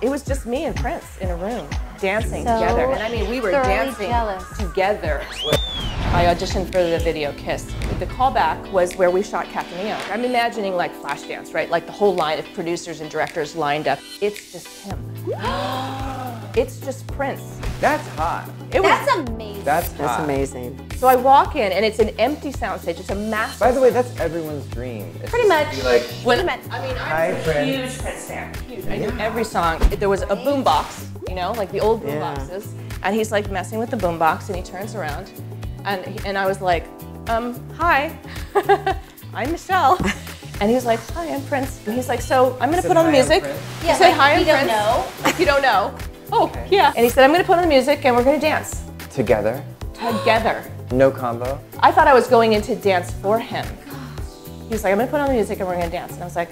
It was just me and Prince in a room dancing So together. And I mean, we were dancing jealous. together. I auditioned for the video Kiss. The callback was where we shot Cataneo. I'm imagining like Flashdance, right? Like the whole line of producers and directors lined up. It's just him. it's just Prince. That's hot. It was, That's amazing. That's That's hot. amazing. so I walk in and it's an empty soundstage. It's a massive. By the way, that's everyone's dream. It's Pretty just to much. Be like, When, I mean, I'm a Prince. huge Prince fan. Huge. I knew every song. There was a boom box, you know, like the old boom Yeah. boxes. And he's like messing with the boom box and he turns around. And, he- and I was like, um, hi, I'm Michelle. And he was like, hi, I'm Prince. And he's like, so I'm gonna Said, put on the music. Prince." He Yeah, said, like, hi, I'm we don't know. Like you don't know. Oh, yeah. And he said, I'm gonna put on the music and we're gonna dance together, together. no combo. I thought I was going in to dance for him. He was like, I'm gonna put on the music and we're gonna dance. And I was like,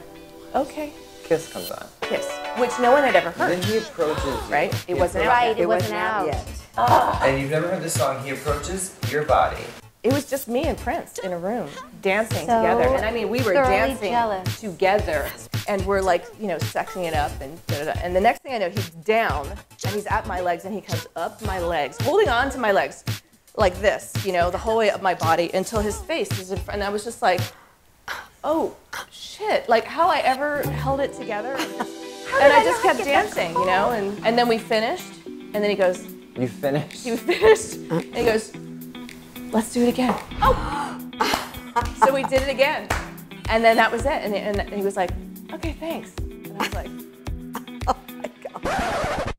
okay, Kiss comes on. kiss, which no one had ever heard, Then he approaches you. right? It He wasn't out Right, yet. it wasn't out. yet. Ah. And you've never heard the song He Approaches Your Body. It was just me and Prince in a room dancing So together. And I mean, we were dancing jealous. together and we're like, you know, sexing it up and da, da, da. And the next thing I know, he's down and he's at my legs and he comes up my legs, holding on to my legs like this, you know, the whole way up my body until his face is in front. And I was just like, oh, shit. Like how I ever held it together. And, and I just kept dancing, you know, and, and then we finished. And then he goes, You finished. he finished, and he goes, let's do it again. Oh! so we did it again. And then that was it. And, and he was like, okay, thanks. And I was like, oh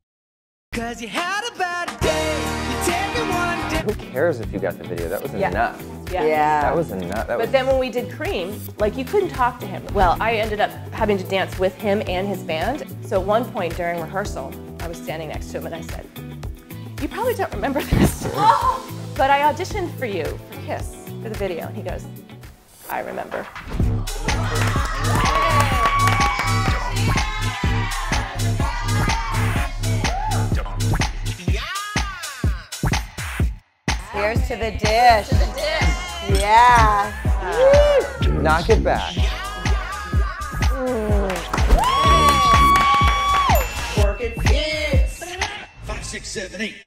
Cause you had a bad day. You take one day. Who cares if you got the video? That was Yeah. enough. yeah. Yeah. That was enough. That was But then when we did Cream, like you couldn't talk to him. Well, I ended up having to dance with him and his band. So at one point during rehearsal, I was standing next to him and I said, You probably don't remember this, oh. But I auditioned for you for Kiss for the video. And he goes, I remember. Here's to the dish. Yeah. knock it back. Work it. Yes. Five, six, seven, eight.